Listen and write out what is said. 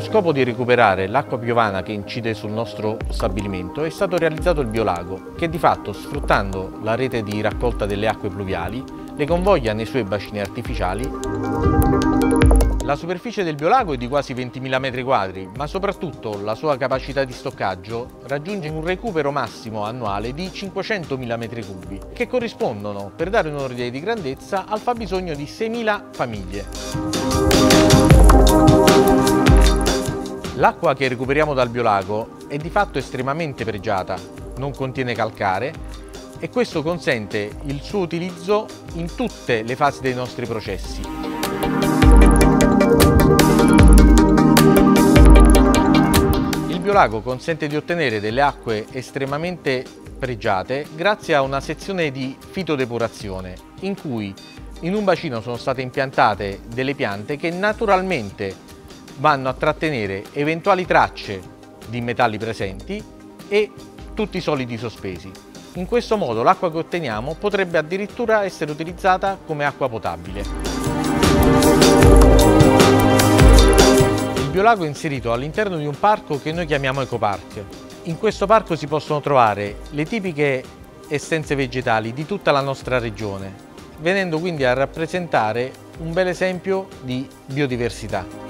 scopo di recuperare l'acqua piovana che incide sul nostro stabilimento è stato realizzato il biolago, che di fatto, sfruttando la rete di raccolta delle acque pluviali, le convoglia nei suoi bacini artificiali. La superficie del biolago è di quasi 20.000 m2, ma soprattutto la sua capacità di stoccaggio raggiunge un recupero massimo annuale di 500.000 m3, che corrispondono, per dare un ordine di grandezza, al fabbisogno di 6.000 famiglie. L'acqua che recuperiamo dal biolago è di fatto estremamente pregiata, non contiene calcare e questo consente il suo utilizzo in tutte le fasi dei nostri processi. Il biolago consente di ottenere delle acque estremamente pregiate grazie a una sezione di fitodepurazione in cui in un bacino sono state impiantate delle piante che naturalmente vanno a trattenere eventuali tracce di metalli presenti e tutti i solidi sospesi. In questo modo l'acqua che otteniamo potrebbe addirittura essere utilizzata come acqua potabile. Il biolago è inserito all'interno di un parco che noi chiamiamo Ecopark. In questo parco si possono trovare le tipiche essenze vegetali di tutta la nostra regione, venendo quindi a rappresentare un bel esempio di biodiversità.